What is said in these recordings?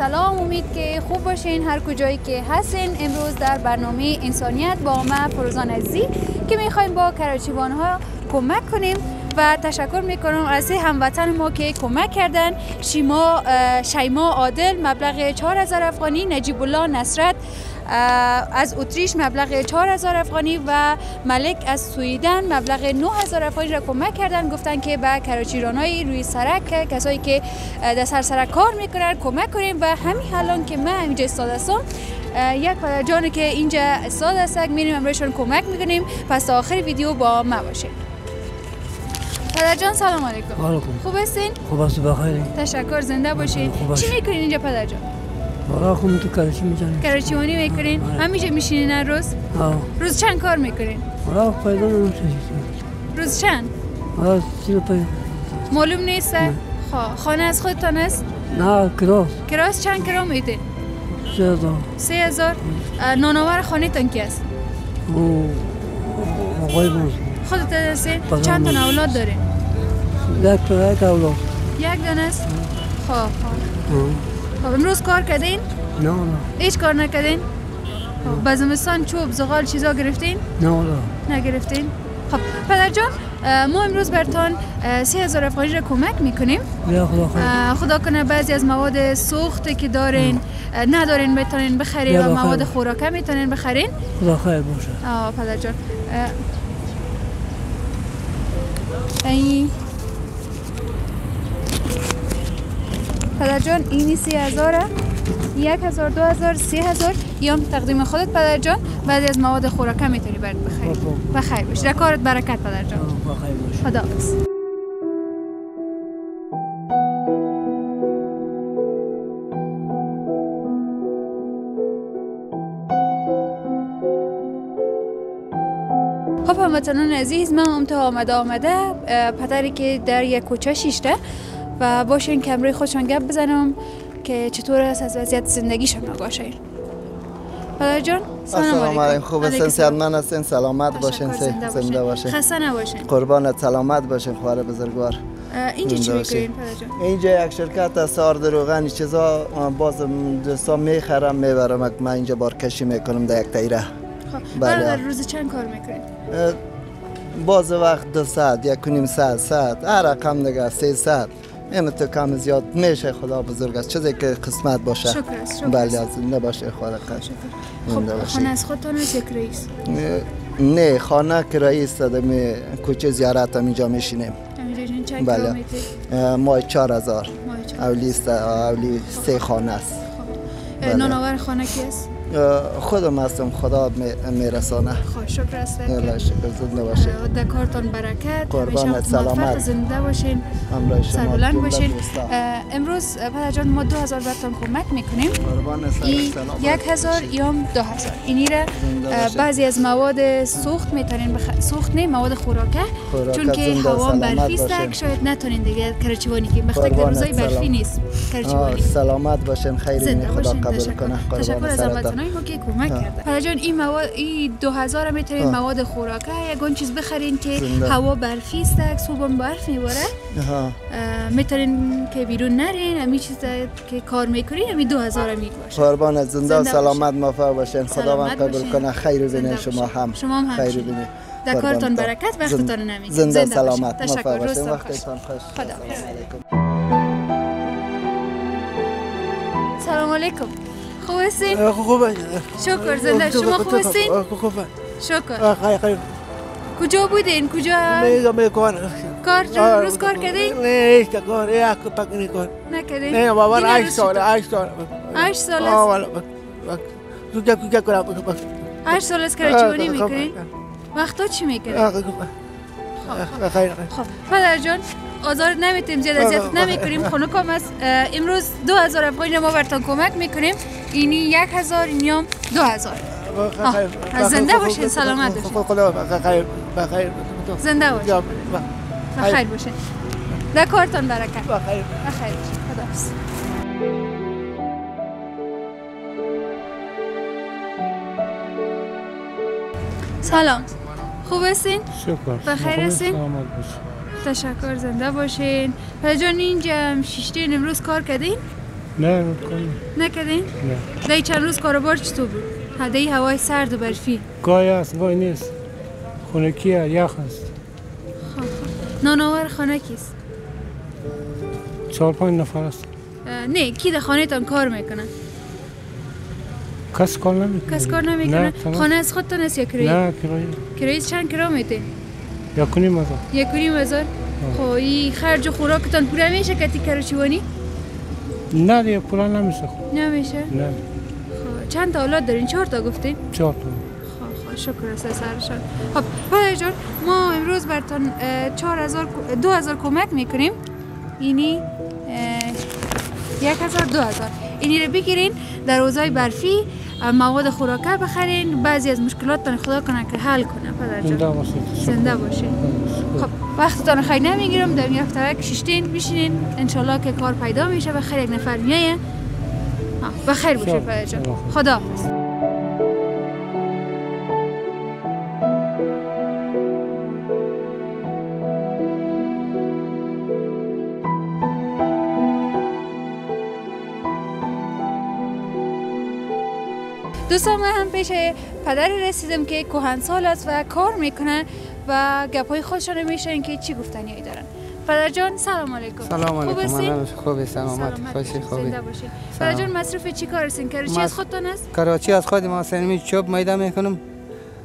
سلام امید که خوب باشین. هر کجایی که هستین امروز در برنامه انسانیت با ما فروزان عزیزی که می‌خوایم با کراچیوان ها کمک کنیم و تشکر می‌کنم از هموطن ما که کمک کردن. شیما شیما عادل مبلغ 4000 افغانی نجیب الله نصرت از اتریش مبلغ 4000 افغانی و ملک از سویدن مبلغ 9000 افغانی را کمک کردن گفتن که به کراچیرانای روی سرک کسایی که در سر سرک کار می‌کنن کمک کنیم و همین الان که من اینجا استاد هستم یک جان که اینجا استاد هست میریم امروزشون کمک می‌کنیم. پس آخر ویدیو با ما باشین. پدر جان سلام علیکم. خوب هستین؟ خوب است بخیر. تشکر زنده باشین. چی می‌کنین اینجا پدر جان؟ برای خون تو کراچی می‌زنیم کراچیوانی می‌کنین؟ همیشه میشینین هر روز؟ آه روز چند کار می‌کنین؟ برای پیدا نمیشه روز چند؟ برای چی پیدا معلوم نیست؟ خب خانه از خودتان است؟ نه کراس کراس چند کرا میدین؟ سه هزار سه هزار نانآور خانه تان کی است؟ او آقای من خودت هستین؟ بله. چند تا اولاد دارین؟ یک تا یک اولاد یک دانه است؟ خب خب آه. خب امروز کار کردین؟ نه نه. هیچ کار نکردین؟ خب به زمستان چوب زغال چیزا گرفتین؟ نه نه. نگرفتین؟ خب پدر جان ما امروز برتان سه هزار افغانی را کمک می‌کنیم. خدا خدا کنه بعضی از مواد سوخت که دارین ندارین بتونین بخرین و. مواد خوراکه می‌تونین بخرین. خدا خیر باشه. آه پدر جان. اه، پدر جان اینی سی هزاره یک هزار دو هزار سی هزار. یا تقدیم خودت پدر جان بعضی از مواد خوراکه می‌تونی برد بخری. خب. بخیر باش در کارت برکت پدر جان بخیر خدا خب هموطنان عزیز من امتا آمده آمده. پدری که در یک کوچه شیشته. و باشین که امروی خودشان گپ بزنم که چطور است از وضعیت زندگیشان آگاه شین پدر جان سلام علیکم. خوب هستین؟ سلام. صحتمند هستین؟ سلامت باشین زنده, باشین. خسته نباشین. قربانت سلامت باشین خواهر بزرگوار. اینجا چی. می‌کنین پدر جان؟ اینجا یک شرکت است سارد روغن چیزا باز دوستا می‌خرم می‌برم من اینجا بارکشی می‌کنم در یک تیره خب بله. روز چند کار می‌کنین؟ باز وقت دو ساعت یک و نیم ساعت ساعت هر رقم دیگه سه ساعت. این تو کم زیاد میشه خدا بزرگ است چیزی که قسمت باشه شکر است، شکر بله. از زنده باشه خدا. زنده خب. خانه از خودتان است نه خانه کرایی است کوچه زیارت هم اینجا میشینیم بله. ماه چهار هزار. اولی اولی سه خانه است اه، بله. نانآور خانه کی است اه، خودم هستم خدا می- میرسانه. خب شکر است الله شکر زنده باشه اه، در کارتان برکت. همیشه سلامت. زنده باشین. سربلند باشین. امروز پدر جان ما دو هزار برتان کمک می‌کنیم. قربان یک هزار باشین. یا دو هزار. اینی را باشین. بعضی از مواد سوخت می‌تونین بخ... سوخت نه مواد خوراکه. چون که هوا برفی است باشین. شاید نتونین دیگه کرچوانی که که قربانت، روزای برفی. نیست کرچوانی سلامت باشین زنده خدا باشین. قبول کنه. تشکر قربان از هموطنای ما که کمک کرده پدر جان این مواد این دو هزار می‌تونین آه. مواد خوراکه یگان چیز بخرین که زنده. هوا برفی است صبح هم برف میباره. می‌تونین که بیرون نرین همین چیز که کار می‌کنین همین دو هزار میگ باشه قربان زنده و زنده سلامت موفق باشین خدا سلامت قبول. کنه خیر زنده ببینین شما. هم شما هم خیر. ببینین در کارتان قربانتان. برکت وقتتان نمیگم زنده زنده. سلامت موفق باشین روزتان خوش. وقتتان خوش خدا. سلام علیکم خوب هستین خوب شکر زنده. شما خوب هستین؟ خوب شکر. خیر خیر. کجا بودین؟ کجا؟ میگم میکن کار. روز کار کردین نه هیچ کار. یک پک نکن نکردین نه بابا روز سال؟ هشت سال. هشت سال است. تو کیا کیا کنم هشت سال است کرچوانی می‌کنین وقتا چی می‌کنین خیر خیر. خب. پدر جان آزار نمیتیم زیاد اذیتت نمی‌کنیم خنکم است. امروز دو هزار افغانی ما برتان کمک می‌کنیم. اینی یک هزار اینی هم دو هزار. آه، زنده باشین، سلامت باشین. خدا بخیر بخیر زنده باشین. بخیر باشین. در کارتان برکت. بخیر بخیر باشین خداحافظ. سلام. خوب هستین؟ شکر. بخیر هستین؟ تشکر زنده باشین پدر جان اینجا شیشتین امروز کار کردین؟ نه نکردین؟ نه دی چند روز کاروبار چطور بود؟ هدهی هوای سرد و برفی گاهی است گاهی نیست خونکیه یخ است نانآور خانه کیست؟ چهار پنج نفر است نه کی در خانه تان کار می‌کنه؟ کس کار نمی‌کنه کس کار نه نمی‌کنه؟ خانه از خودتان است یا کرایی؟ نه کرایه کرایی چند کرا میده؟ یک و نیم هزار یک و نیم هزار؟ خب این خرج و خوراکتان پوره میشه کتی کراچیوانی؟ نه دیگه پولا نمیشه خب نمیشه؟ نه خب چند تا اولاد دارین؟ چهار تا گفتین؟ چهار تا خب خب شکر است سرشان خب پدر جان ما امروز برتان چهار هزار دو هزار کمک می‌کنیم اینی یک هزار دو هزار اینی رو بگیرین در روزهای برفی مواد خوراکه بخرین بعضی از مشکلاتتان خدا کنه که حل کنه پدر جان. زنده باشین. خب وقتتان خیلی نمی‌گیرم در یک طرف ششتین بشینین. انشالله که کار پیدا میشه و خیلی یک نفر میایه. بخیر باشید شب. پدر جان. خدا دوستان من هم پیش پدری رسیدم که کهنسال است و کار می‌کنه و گپای خودشان میشن که چی گفتنی دارن. پدر جان سلام علیکم. سلام خوب علیکم. هستین؟ من خوبی سلامت. خوشی خوبی. پدر جان مصروف چی کار هستین؟ کراچی از خودتان است؟ کراچی از خود ما سنمی چوب میده می‌کنم.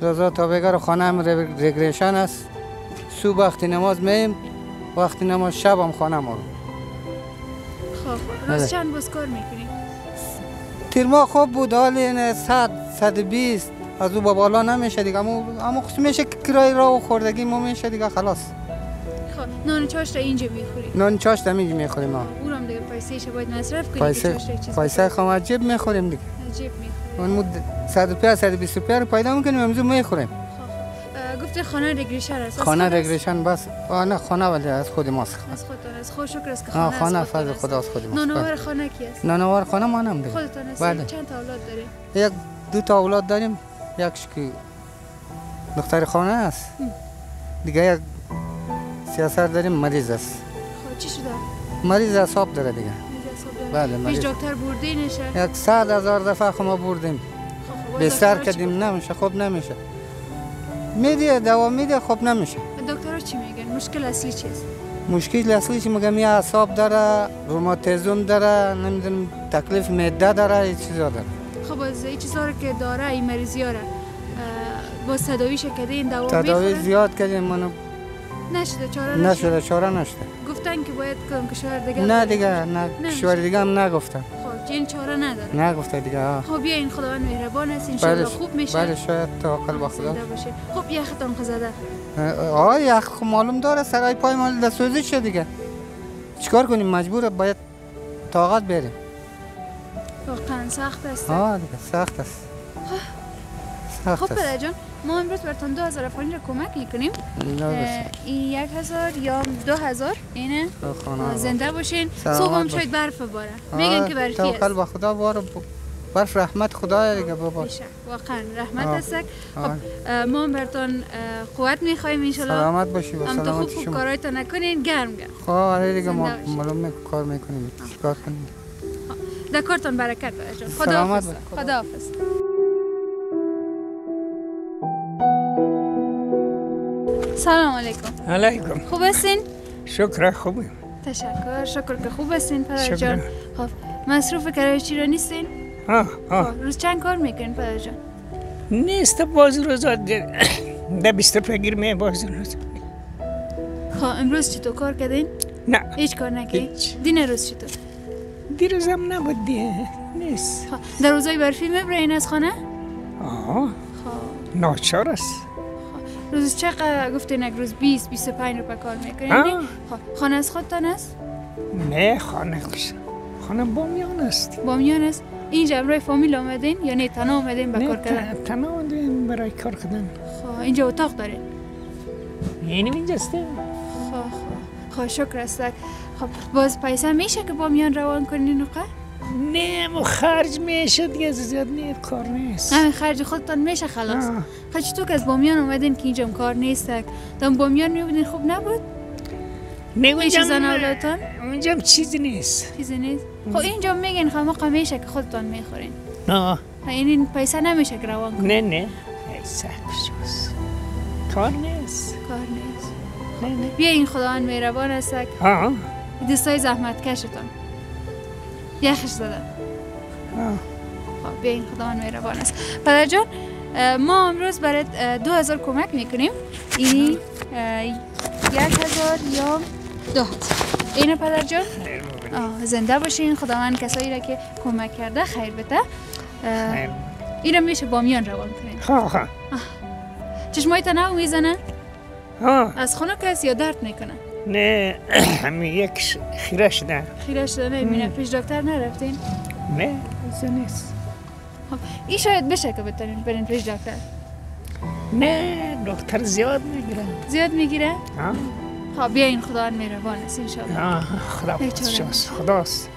روزا تا بگر خانه هم رگریشن است. صبح وقتی نماز میم. وقتی نماز شب هم خانه ما خب خب روز بله. چند باز کار می‌کنین تیر ما خوب بود صد صد بیست. از او با بالا نمیشه دیگه. اما اما خصوص میشه که کرای را و خوردگی ما میشه دیگه خلاص. خب نان چاش را اینجا می‌خورین نان چاش تمیج می‌خوریم ما او هم دیگه پیسه باید مصرف کنی که پیسه را پیسه خام از جیب می‌خوریم دیگه. عجیب می‌خورین اون مد 100 روپیه 120 روپیه رو پیدا می‌کنیم امروز می‌خوریم. گفته خانه رگریشن است. خانه خود؟ رگریشن بس آه نه خانه ولی از خود ماست. از خودتان است. خود شکر است که خانه خانه فضل. خدا از خود ماست. نانآور خانه کی است؟ نانوار خانه ما هم دیگه خودتان است بله. چند تا اولاد داره یک دو تا اولاد داریم. یکش که دختر خانه است. دیگه یک سیاست داریم مریض است. خب چی شده؟ مریض اصاب داره دیگه. اعصاب؟ بله مریض. دکتر بردینشه یک صد هزار دفعه خو ما بردیم. خب، خب، بستر دکترها چی کردیم نمیشه خوب نمیشه. میدیه دوا میده خوب نمیشه؟ دکترها چی میگن؟ مشکل اصلی چیست؟ مشکل اصلیش میگم؟ یا اعصاب داره روماتیزم داره نمی‌دونم تکلیف معده داره این چیزا داره. خب از این چیزا رو که داره این مریضی ها با تداویش کده این دوا تداوی زیاد کردیم منو نشده چاره نشده؟ نشده چاره نشده. گفتن که باید کشور دیگه نه. دیگه نه. کشور دیگه هم نگفتن. این چاره نداره. نگفته دیگه آه. خب بیاین خداوند مهربان است انشالله بله خوب میشه. بله شاید توکل به خدا باشین. خب یختان خزده آه یخ خب معلوم داره سرای پای مال دستوزی شد دیگه؟ چیکار کنیم؟ مجبور باید طاقت بریم. واقعا سخت است. آه دیگه سخت است. خب پدر جان ما امروز برتان دو هزار افغانی رو کمک می‌کنیم. این یک هزار یا دو هزار اینه زنده باشین. صبح هم. شاید برف باره میگن که برفی توکل است. به خدا باره ب- برف رحمت خدا دیگه بابا. واقعا رحمت. است خب ما هم اه، قوت می‌خوایم انشالله. سلامت باشی و سلامت خوب شما. کارایتان نکنین. گرم گرم. خب آره دیگه ما زنده باشی. معلوم می- کار می‌کنیم. چیکار کنیم؟ در برکت جان. خدا حافظ. خدا حافظ سلام علیکم علیکم خوب هستین؟ شکر خوبی تشکر شکر که خوب هستین پدر. جان خب مصروف کراچی رو نیستین؟ ها ها خب، روز چند کار می‌کنین پدر جان؟ نیست باز روزا ده بیست گیر می باز روز خب امروز چطور کار کردین؟ نه هیچ کار نکردین؟ دین روز چطور؟ دیروزم نبود دیگه نیست خب در روزای برفی می‌برین از خانه؟ آه خب ناچار است روز چقدر گفتین یک روز 20 25 روپه کار می‌کنین؟ خب خانه از خودتان است؟ نه خانه کش خانه بامیان است بامیان است؟ اینجا امروی فامیل آمدین یا نه تنها آمدین به کار کردن؟ تنها آمدیم برای کار کردن خب اینجا اتاق دارین؟ اینم اینجاست خب خب خب شکر است خب باز پیسه میشه که بامیان روان کنین نقه؟ نه مو خرج میشه دیگه زیاد نه کار نیست. همین خرج خودتان میشه خلاص. آه. خب چطور که از بامیان اومدین که اینجا کار نیست؟ دم بامیان میبودین خوب نبود؟ اونجا زن اولادتان؟ اونجا چیزی نیست. چیزی نیست؟ خب اینجا میگین خمق میشه که خودتان می‌خورین. نه. این این پیسه نمیشه که روان کنین. نه نه. ای سخت کار نیست. کار نیست. نه نه. بیا این خداوند مهربان است. ها دوستای زحمت کشتان یخش زده. خب بیا این خداوند مهربان است پدر جان ما امروز برای دو هزار کمک می‌کنیم اینی یک هزار یا دو هزار اینه پدر جان زنده باشین خداوند کسایی را که کمک کرده خیر بده خیر. اینو میشه بامیان روان کنین ها ها چشمای می‌زنه ها از خونه کس یا درد می‌کنه نه همین یک ش- خیره شده خیره شده نمی‌بینه پیش دکتر نرفتین؟ نه. ایسا نیست. خب این شاید بشه که بتونین برین پیش دکتر. نه دکتر زیاد می‌گیره. زیاد می‌گیره؟ ها؟ خب بیاین خداوند مهربان است انشالله. ها خدا بیچاره. شاست خداست.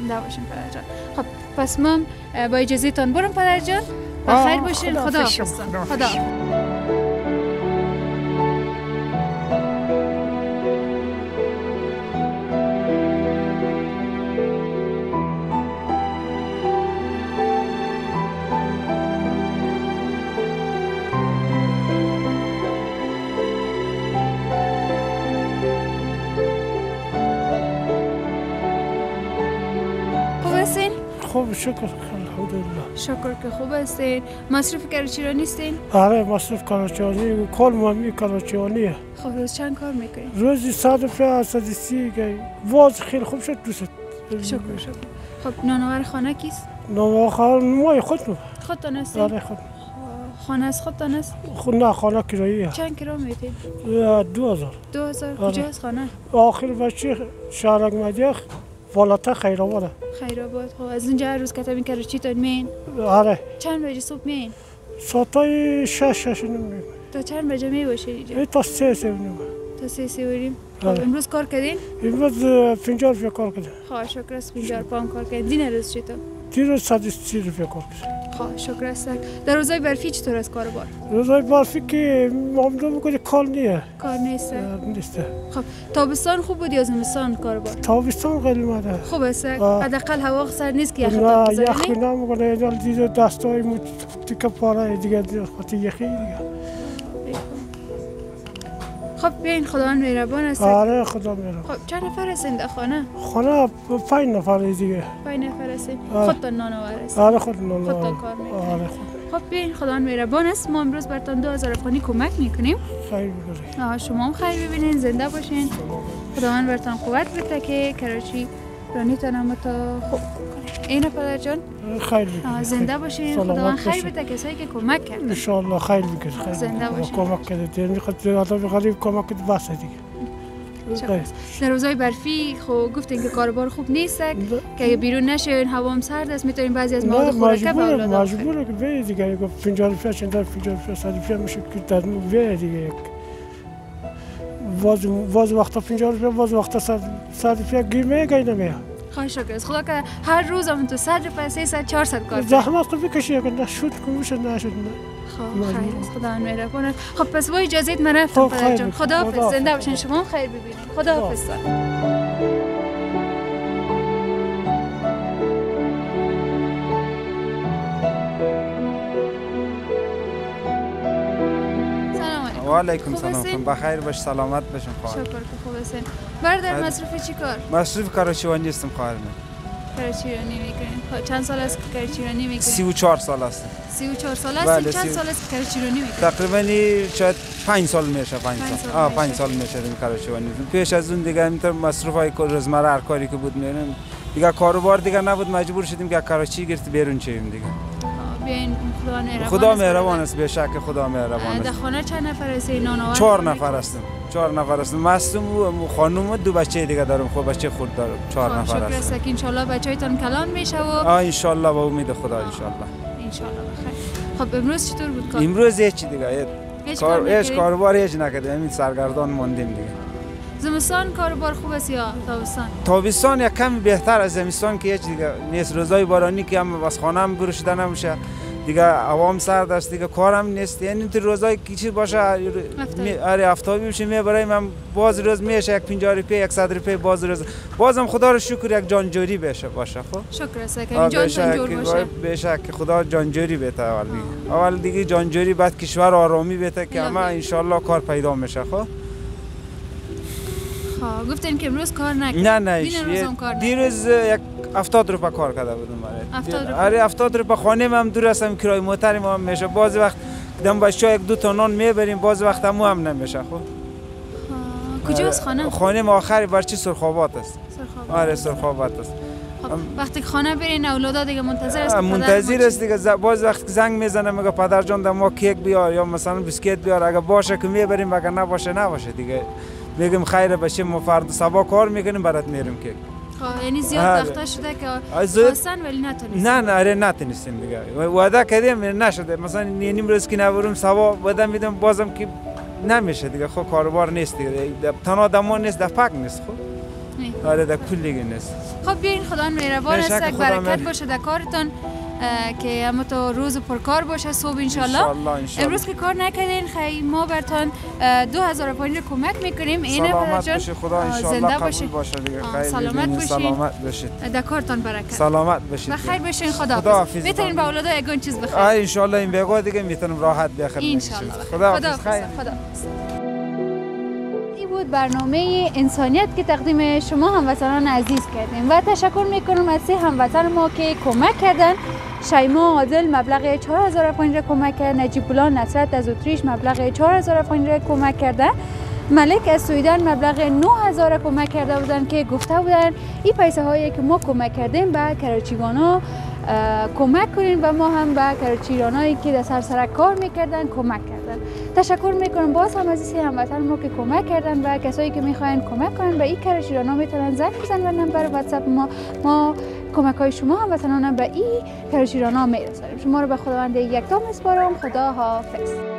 زنده باشین پدر جان خب پس من با اجازه تان برم پدر جان و آه، خیر باشین. خدا خداحافظ خدا شکر الحمدلله. شکر که خوب هستین. مصروف کراچی را نیستین؟ آره مصرف کراچیانی کل مامی کراچیانیه خب روز چند کار می‌کنین؟ روزی صد روپیه صد سی گی واز خیلی خوب شد دوست. شکر شکر. خب نانوار خانه کیست؟ نام خواهر مای خود خودتان هستین؟ آره خود خانه از خودتان است خود نه خانه کراییه چند کرا میتین دو هزار. دو هزار. آره. کجا است خانه؟ آخر بچه شهرک مدیخ والتا خیرآباده. خیر آباد خب از اونجا هر روز کتابین کراچی تان مین؟ آره. چند بجه صبح مین؟ ساعتای شش شش نمیگه تا چند بجه می باشید اینجا؟ ای تا سه سه نمیگه تا سه سه بریم خب آره. امروز کار کردین؟ امروز پنجاه روپیه کار کرده خواه شکر است پینجار پام کار کردین. دین روز چطور دیروز صد سی روپیه کار کرده خواه شکر است. در روزای برفی چطور است کار بار؟ روزای برفی که معامله می‌کنه کال نیه. کار نیست. نیست. خب تابستان خوب بود یا زمستان کار بار؟ تابستان خیلی ماده خوب است. حداقل هوا سر نیست که یخ نه یخی نمی‌کنه. دستای تیکه پاره دیگه خاطر یخی دیگه. خب بیاین خداوند مهربان است. آره خدا میرم خب چند نفر هستین خانه؟ خانه پنج نفر دیگه. پنج نفر هستین. آه. خودتان نانوار است آره خود نالا خودتان کار می‌کنین. آره. خود خب بیاین خداوند مهربان است. ما امروز برتان دو هزار افغانی کمک می‌کنیم. خیلی بگذاری آه شما هم خیر ببینین زنده باشین. خداوند برتان قوت بده که کراچی رانیتان هم تا خوب اینه پدر جان بگذاری زنده باشین خداوند خیر. بده کسایی که کمک کردن انشالله خیلی بگذاری خیلی زنده بگذاری. باشین. کمک کرده می‌خواد آدم غریب کمک کرده بس دیگه. در روزهای برفی خب گفتین که کاربار خوب نیست که اگه بیرون نشین هوا هم سرد است می‌تونین بعضی از مواد نه خوراکه به اولاد. مجبوره که دیگه گفت 50 روپیه چند در 50 روپیه 100 روپیه میشه که در دیگه واز واز وقتا 50 روپیه واز وقتا 100 100 روپیه گیر میگه نمیه خواهش شکر است. خدا که هر روز هم تو 100 روپیه 300 400 کار. زحمت خود بکشی اگه نشد میشه نشد نه خب. خیر است خدا مهربان است. خب پس با اجازه من رفتم خب، جان. خدا حافظ زنده. باشین شما خیر ببینید خدا خدا حافظ و علیکم سلام؟ بخیر باش سلامت باشین خواهر. شکر که خوب هستین. برادر. مصروف چی کار؟ مصروف کاراچوانی هستم خواهر من. کراچیرانی می‌کنین. خب چند سال است که کراچیرانی می‌کنین؟ سی و چهار سال هستم سی و چهار سال بله، هستین چند سال است که کراچیرانی می‌کنین؟ تقریبا شاید پنج سال میشه پنج پنج سال سال آه میشه. پنج سال میشه این کاراچوانی پیش از اون دیگه اینطور مصروف های روزمره هر کاری که بود میریم دیگه کاروبار دیگه نبود مجبور شدیم که کراچی گرفت بیرون چیم دیگه. بیاین خدا مهربان خدا است. مهربان. است به شک خدا مهربان در است. خانه چند نفر هستین نانوار چهار؟ نفر هستم چهار نفر هستم مستم و خانم و دو بچه دیگه دارم خب بچه خود دارم چهار خب، نفر شکر هستم است که انشالله بچه‌هایتان کلان میشه و آه انشالله با امید خدا انشالله انشالله بخیر. خب امروز چطور بود کار؟ امروز هیچ دیگه هیچ کار هیچ؟ کاروبار هیچ نکردیم. همین سرگردان ماندیم دیگه. زمستان کاروبار خوب است یا تابستان؟ تابستان یک کم بهتر از زمستان که هیچ دیگه. نیست روزای بارانی که هم از خانه هم برو شده نمیشه دیگه عوام سرد است دیگه کارم نیست. یعنی تو روزای کیچی باشه آره افتابی بشه می برای من باز روز میشه یک 50 روپیه 100 روپیه باز روز. بازم خدا رو شکر یک جانجوری بشه باشه خب؟ شکر است. که جان جور باشه. بشه که خدا جانجوری بده اول. دیگه اول دیگه جانجوری بعد کشور آرامی بده که الهی. انشالله کار پیدا میشه خب؟ خب گفتین که امروز کار نکنیم نه نه کار. دیروز یک 70 روپه کار کرده بودم 70 روپه؟ آره 70 روپه خانه هم دور هستم کرای موتر ما هم میشه. باز وقت دم بچه یک دو تا نان می‌بریم باز وقت هم هم نمیشه خب. آه، کجاست خانه خانه ما آخری برچی سرخابات است؟ سرخاب. آره سرخابات است. خب وقتی خانه برین اولادا دیگه منتظر است منتظر است دیگه. باز وقت زنگ می‌زنه میگه پدر جان ما کیک بیار یا مثلا بسکیت بیار. اگه باشه که می‌بریم اگه نباشه نباشه دیگه. میگیم خیر باشه ما فردا صبح کار می‌کنیم برات میریم کیک خب یعنی زیاد. وقتا شده که خواستن ولی نتونستن نه نه آره نتونستیم دیگه وعده کردیم نشده مثلا نی- نیم روز که نبرم سوا وعده میدم بازم که نمیشه دیگه خب کاروبار نیست دیگه تنها دما نیست دفق نیست خب. آره در کل دیگه نیست خب بیاین خدا مهربان است برکت باشه در کارتان که اما تو روز پرکار باشه صبح انشالله امروز که کار نکردین خیلی ما برتان دو هزار پنج کمک می‌کنیم. اینه خدا انشالله زنده باشین. باشه دیگه. خیر سلامت باشین. سلامت باشید در کارتان برکت. سلامت باشید و خیر باشین خدا خداحافظ. بهترین به اولادا یگان چیز بخیر انشالله این بگو دیگه می‌تونم راحت بخرم انشالله خدا خدا حافظ. خدا بود برنامه انسانیت که تقدیم شما هموطنان عزیز کردیم. و تشکر می‌کنم از سه هموطن ما که کمک کردن. شیما عادل مبلغ 4500 کمک کرد. نجیب پولان نصرت از اتریش مبلغ 4500 کمک کرده. ملک از سویدن مبلغ 9000 کمک کرده بودن که گفته بودن این پیسه هایی که ما کمک کردیم به کراچیوانا کمک کنین. و ما هم به کراچیرانایی که در سر سرک کار می‌کردن کمک کردن. تشکر می‌کنم. باز هم از این هموطن ما که کمک کردن و کسایی که می‌خواین کمک کنن به این کراچیرانا می‌تونن زنگ بزنن و نمبر واتساپ ما. ما کمک های شما هموطنان به این کراچیرانا میرسانیم. شما رو به خداوند یکتا میسپارم خدا حافظ